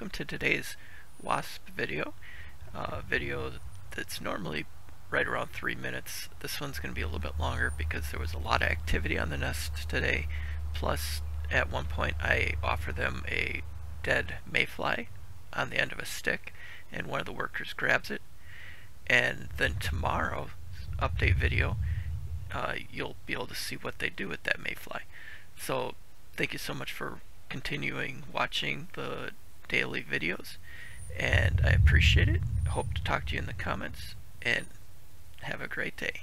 welcome to today's WASP video. Uh, video that's normally right around three minutes. This one's going to be a little bit longer because there was a lot of activity on the nest today. Plus, at one point I offer them a dead mayfly on the end of a stick and one of the workers grabs it. And then tomorrow, update video, uh, you'll be able to see what they do with that mayfly. So thank you so much for continuing watching the daily videos and I appreciate it. Hope to talk to you in the comments and have a great day.